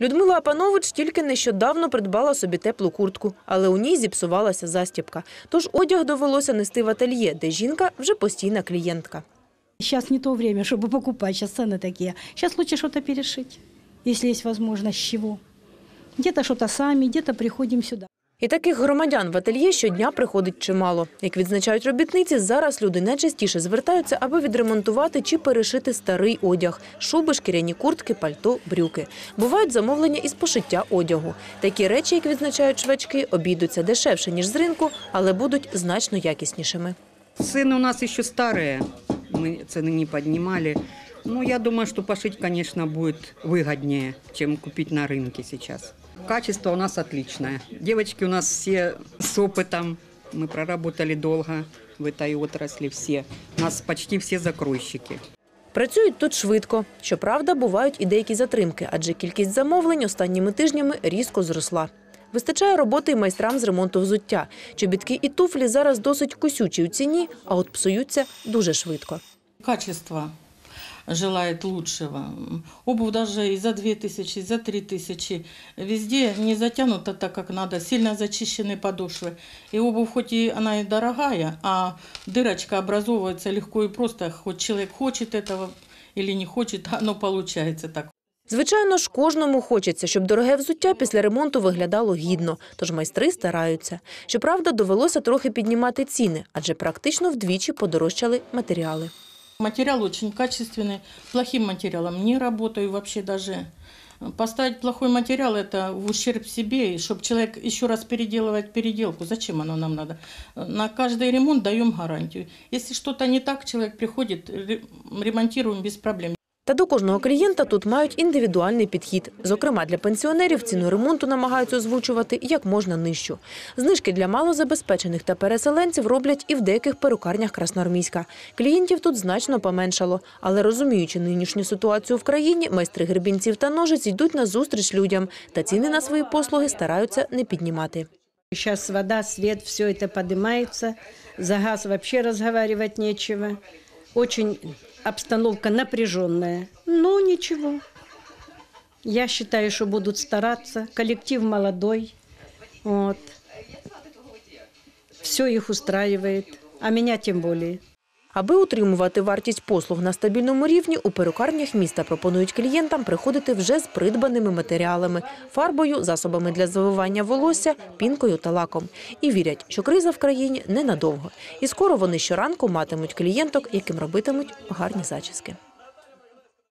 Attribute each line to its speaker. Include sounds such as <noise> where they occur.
Speaker 1: Людмила Апанович тільки нещодавно придбала собі теплу куртку, але у ній зіпсувалася застібка. Тож одяг довелося нести в ательє, де жінка вже постійна клієнтка.
Speaker 2: Сейчас не то время, чтобы покупать, сейчас цены такие. Сейчас лучше что-то перешить, если есть возможность, с чего. Где-то что-то сюда.
Speaker 1: І таких громадян в ательє щодня приходить чимало. Як відзначають робітниці, зараз люди найчастіше звертаються, аби відремонтувати чи перешити старий одяг – шуби, шкіряні куртки, пальто, брюки. Бувають замовлення із пошиття одягу. Такі речі, як відзначають швачки, обійдуться дешевше, ніж з ринку, але будуть значно якіснішими.
Speaker 3: Цены у нас еще старые, мы цены не поднимали. Ну, я думаю, что пошить, конечно, будет выгоднее, чем купить на рынке сейчас. Качество у нас отличное. Девочки у нас все с опытом. Мы проработали долго в этой отрасли все. У нас почти все закройщики.
Speaker 1: Працюють тут швидко. Щоправда, бувають і деякі затримки, адже кількість замовлень останніми тижнями різко зросла. Вистачає роботи й майстрам з ремонту взуття. Чобітки і туфлі зараз досить косючі у ціні, а от псуються дуже швидко.
Speaker 4: качество желает лучшего. Обувь даже и за 2000, и за 3000. Везде не затянута так, как надо, сильно зачищены подошвы. И обувь хоть и она и дорогая, а дырочка образовывается легко и просто. Хоть человек хочет этого или не хочет, <laughs> оно получается так.
Speaker 1: Звичайно ж, кожному хочеться, щоб дороге взуття після ремонту виглядало гідно, тож майстри стараються. Щоправда, довелося трохи піднімати ціни, адже практично вдвічі подорожчали матеріали.
Speaker 4: Материал очень качественный. Плохим материалом не работаю вообще даже. Поставить плохой материал – это в ущерб себе, и чтобы человек еще раз переделывать переделку. Зачем оно нам надо? На каждый ремонт даем гарантию. Если что-то не так, человек приходит, ре- ремонтируем без проблем.
Speaker 1: Та до кожного клієнта тут мають індивідуальний підхід. Зокрема, для пенсіонерів ціну ремонту намагаються озвучувати як можна нижчу. Знижки для малозабезпечених та переселенців роблять і в деяких перукарнях Красноармійська. Клієнтів тут значно поменшало, але розуміючи нинішню ситуацію в країні, майстри гребінців та ножиць йдуть на зустріч людям та ціни на свої послуги стараються не піднімати.
Speaker 2: Сейчас вода, свет, все это поднимается. За газ вообще разговаривать нечего. Очень обстановка напряженная. Но ничего. Я считаю, что будут стараться. Коллектив молодой. Вот. Все их устраивает. А меня тем более.
Speaker 1: Аби утримувати вартість послуг на стабільному рівні, у перукарнях міста пропонують клієнтам приходити вже з придбаними матеріалами – фарбою, засобами для завивання волосся, пінкою та лаком. І вірять, що криза в країні ненадовго. І скоро вони щоранку матимуть клієнток, яким робитимуть гарні зачіски.